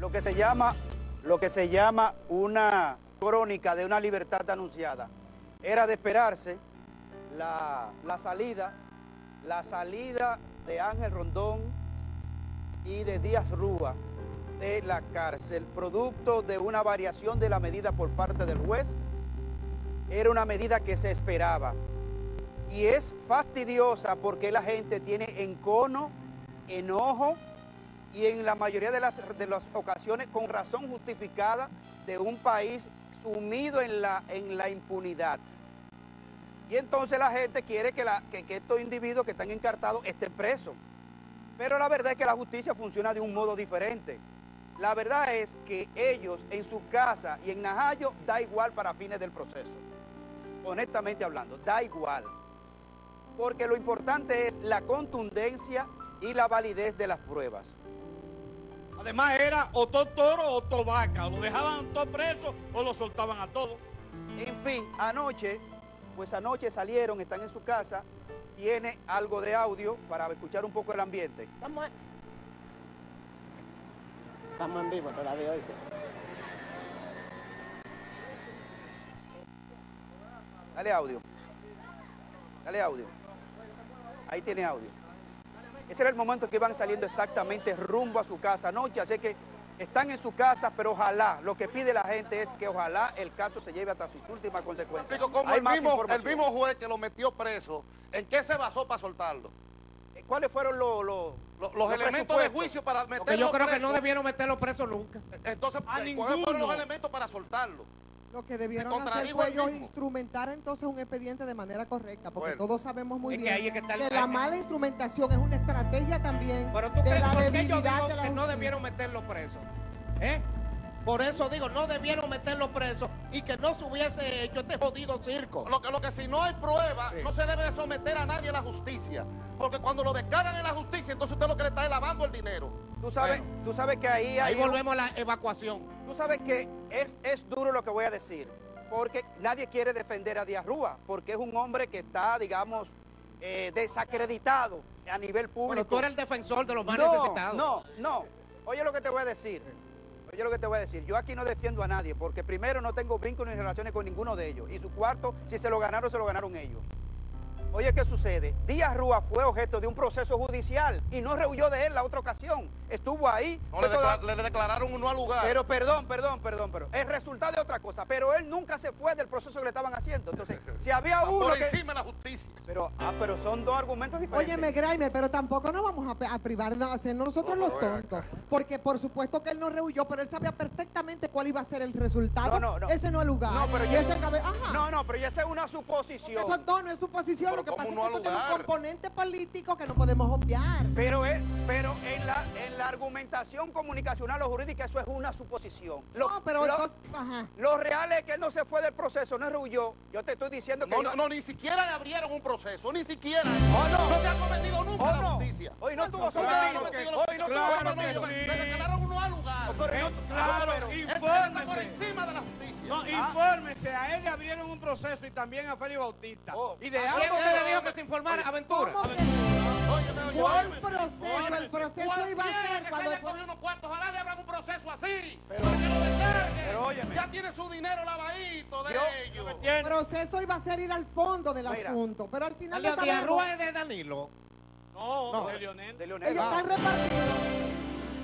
lo que se llama, lo que se llama una crónica de una libertad anunciada. Era de esperarse la, la salida, la salida de Ángel Rondón y de Díaz Rúa de la cárcel, producto de una variación de la medida por parte del juez. Era una medida que se esperaba. Y es fastidiosa porque la gente tiene encono, enojo y en la mayoría de las, de las ocasiones con razón justificada de un país sumido en la, en la impunidad. Y entonces la gente quiere que, la, que, que estos individuos que están encartados estén presos. Pero la verdad es que la justicia funciona de un modo diferente. La verdad es que ellos en su casa y en Najayo da igual para fines del proceso. Honestamente hablando, da igual. Porque lo importante es la contundencia y la validez de las pruebas. Además era o todo toro o todo vaca. O lo dejaban todo preso o lo soltaban a todos. En fin, anoche, pues anoche salieron, están en su casa, tiene algo de audio para escuchar un poco el ambiente. Estamos, estamos en vivo todavía hoy. Dale audio. Dale audio. Ahí tiene audio. Ese era el momento que iban saliendo exactamente rumbo a su casa anoche, así que están en su casa, pero ojalá, lo que pide la gente es que ojalá el caso se lleve hasta sus últimas consecuencias. Explico cómo Hay el más mismo, el mismo juez que lo metió preso, ¿en qué se basó para soltarlo? Eh, ¿Cuáles fueron los, los, Los, los los elementos de juicio para meterlo Porque yo creo que preso. no debieron meterlo preso nunca. Entonces, ¿cuáles fueron los elementos para soltarlo? Lo que debieron hacer fue ellos instrumentar entonces un expediente de manera correcta, porque Bueno. todos sabemos muy que bien que la mala instrumentación es una estrategia también Pero tú de crees la por qué yo debilidad digo de la que no debieron meterlo preso. ¿Eh? Por eso digo, no debieron meterlo preso y que no se hubiese hecho este jodido circo. Lo que, lo que si no hay prueba, Sí. no se debe de someter a nadie a la justicia. Porque cuando lo descargan en la justicia, entonces usted lo que le está es lavando el dinero. Tú sabes, Bueno. tú sabes que ahí hay Ahí un- volvemos a la evacuación. Tú sabes que es, es duro lo que voy a decir, porque nadie quiere defender a Díaz Rúa, porque es un hombre que está, digamos, eh, desacreditado a nivel público. Pero tú eres el defensor de los más no, necesitados. No, no. Oye lo que te voy a decir. Oye lo que te voy a decir. Yo aquí no defiendo a nadie, porque primero no tengo vínculos ni relaciones con ninguno de ellos. Y su cuarto, si se lo ganaron, se lo ganaron ellos. Oye, ¿qué sucede? Díaz Rúa fue objeto de un proceso judicial y no rehuyó de él la otra ocasión. Estuvo ahí. No le, toda- le declararon un no al lugar. pero perdón, perdón, perdón, pero el resultado de otra cosa. Pero él nunca se fue del proceso que le estaban haciendo. Entonces, si había uno por que... encima de la justicia. Pero, ah, pero son dos argumentos diferentes. Óyeme, Graimer, pero tampoco nos vamos a, privar de hacernos nosotros No, los tontos. Porque por supuesto que él no rehuyó, pero él sabía perfectamente cuál iba a ser el resultado. No, no, no. Ese no es lugar. No, pero y yo- ese cabe- Ajá. No, no, pero ya esa es una suposición. Eso no, no es su posición. Pero Lo que ¿cómo pasa no es que esto tiene un componente político que no podemos obviar. Pero, es- pero en, la, en la argumentación comunicacional o jurídica eso es una suposición. Lo, no, pero lo- entonces, ajá. lo real es que él no se fue del proceso, no rehuyó. Yo te estoy diciendo que... No, no, no, ni siquiera le abrieron un proceso, ni siquiera. Oh, no. se ha sometido nunca ¿O a la justicia. Hoy no tuvo sometido. sometido a Hoy no tuvo sí. Le declararon uno al lugar. Eh, claro, pero- Ese está por infórmese. encima de la justicia. No, infórmese, a él le abrieron un proceso y también a Félix Bautista. Oh. y de ¿Quién ambos le dijo que se informara? Aventura. ¿Cómo que- Óyeme, óyeme, ¿Cuál proceso? El proceso iba a ser que cuando... se cogido unos cuantos, ojalá le abran un proceso así. Pero- para que lo descarguen. pero óyeme. Ya tiene su dinero lavadito de Yo- ellos. ¿Me El proceso iba a ser ir al fondo del Mira. asunto, pero al final de es de Danilo. No, No. de Leonel. De Leonel. ellos Ah. están repartidos.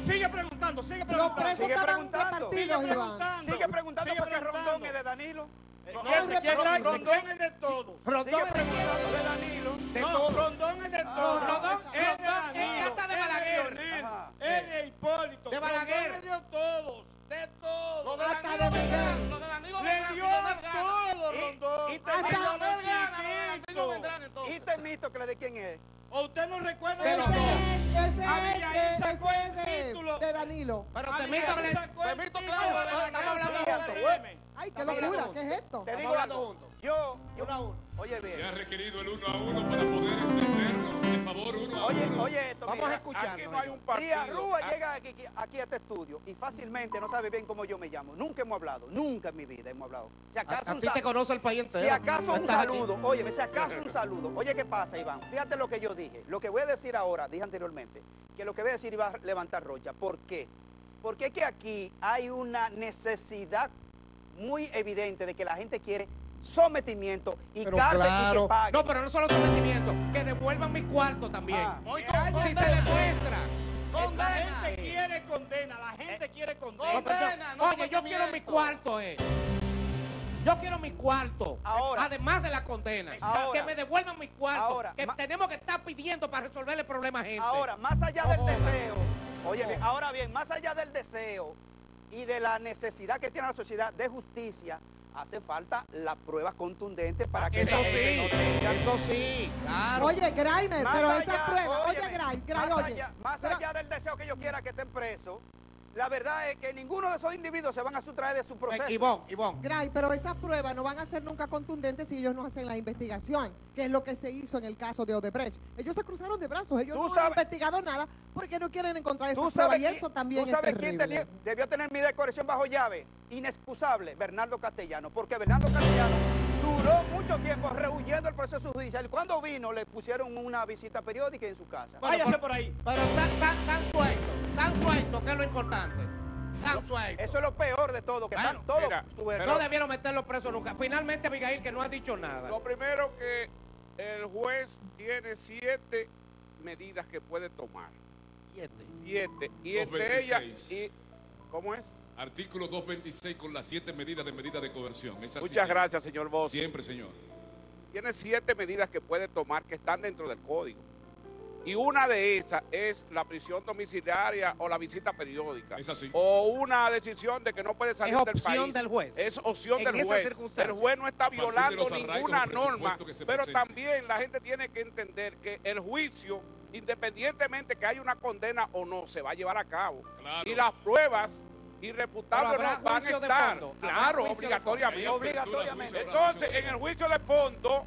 Sigue preguntando, sigue preguntando. Sigue preguntando. Sigue preguntando. Sigue preguntando Sigue porque. Rondón es de Danilo. No, No, ¿quién- quién- repartido. Rondón es de todos. Rondón Sigue es de quién? preguntando de Danilo. De no, todos. Rondón es de todos. Rondón- es de Rondón es Danilo, hasta de es Balaguer. Es de Hipólito. De Balaguer. Le todos, de Lo todos. de Hasta Danilo de vendrán, Miguel. lo de Danilo Le vendrán, dio si Leonel gana. todo, Y- Rondón. y te- Si Hasta- Leonel gana, lo de Chiquito. Danilo vendrán entonces. Y te mito que le de quién es. ¿O usted no recuerda. Ese es, ese Ah, es, ese de- Danilo. Pero te mito te claro, estamos hablando juntos. Ay, qué locura, ¿qué es esto? Te Estamos digo algo. juntos. Yo, yo, Uno a uno. oye Se ha bien. requerido el uno a uno para poder entendernos. Favor, uno a Oye, uno. oye esto. Vamos a mira. escucharnos. Aquí no hay un partido. Díaz Rúa Ah, llega aquí, aquí a este estudio y fácilmente no sabe bien cómo yo me llamo. Nunca hemos hablado, nunca en mi vida hemos hablado. Si A, acaso a un ti te conoce el país entero. Si acaso No un aquí. saludo, oye, si acaso un saludo. Oye, ¿qué pasa, Iván? Fíjate lo que yo dije. Lo que voy a decir ahora, dije anteriormente, que lo que voy a decir iba a levantar rocha. ¿Por qué? porque es que aquí hay una necesidad muy evidente de que la gente quiere sometimiento y Pero cárcel y que pague. No, pero no solo sometimiento, que devuelvan mis cuartos también. Ah. Hoy con- si se condena. demuestra. La Condena. gente quiere condena, la gente quiere No, condena. no oye, yo quiero mi cuarto, eh. Yo quiero mi cuarto. Ahora. además de la condena. Ahora. que me devuelvan mis cuartos. Ahora, que tenemos que estar pidiendo para resolver el problema a gente. Ahora, más allá del deseo, oye, ahora bien, más allá del deseo y de la necesidad que tiene la sociedad de justicia, hace falta la prueba contundente para que eso sí, no tenga- eso sí, claro. Oye, Graimer, pero allá, esa prueba, oye, óyeme, Gray, Gray, más oye. allá, más pero- allá del deseo que yo quiera que estén presos, la verdad es que ninguno de esos individuos se van a sustraer de su proceso. Eh, Ivonne, Ivonne. Gray, pero esas pruebas no van a ser nunca contundentes si ellos no hacen la investigación, que es lo que se hizo en el caso de Odebrecht. Ellos se cruzaron de brazos, ellos Tú no han sabes- investigado nada porque no quieren encontrar ¿Tú esas pruebas y eso tú también es sabes quién tenía- debió tener mi decoración bajo llave? Inexcusable, Bernardo Castellano, porque Bernardo Castellano duró mucho tiempo rehuyendo el proceso judicial y cuando vino le pusieron una visita periódica en su casa. Bueno, Váyase por- por ahí. Pero tan, tan, tan suelto, tan suelto, que es lo importante. Tan suelto. Eso es lo peor de todo, que Bueno, están todos mira, sueltos. no debieron meterlo preso nunca. Finalmente, Abigail, que no ha dicho nada. Lo primero que el juez tiene siete medidas que puede tomar. Siete. Y entre ellas, 226. y, ¿cómo es? Artículo 226 con las siete medidas de medida de coerción. Es así, Muchas señor. gracias, señor Bosch. Siempre, señor. Tiene siete medidas que puede tomar que están dentro del código. Y una de esas es la prisión domiciliaria o la visita periódica. Es así. O una decisión de que no puede salir Es del opción país. del juez. Es opción En del juez. El juez no está violando ninguna norma, pero también la gente tiene que entender que el juicio, independientemente que haya una condena o no, se va a llevar a cabo. Claro. Y las pruebas irrefutables no van a estar. Claro, obligatoriamente. Obligatoriamente. Entonces, en el juicio de fondo,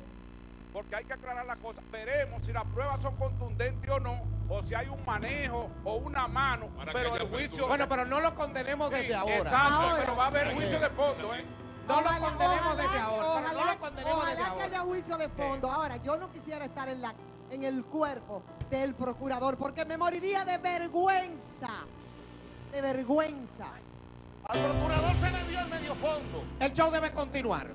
porque hay que aclarar las cosas, veremos si las pruebas son contundentes o no, o si hay un manejo o una mano, Para que pero el juicio... Bueno, pero no lo condenemos Sí, desde ahora. Exacto, Ahora. pero va a haber Sí. juicio de fondo. ¿eh? No lo condenemos ojalá desde ahora. Ojalá, lo condenemos ojalá desde que ahora. haya juicio de fondo. Ahora, yo no quisiera estar en, la, en el cuerpo del procurador porque me moriría de vergüenza. De vergüenza. Al procurador se le dio el medio fondo. El show debe continuar.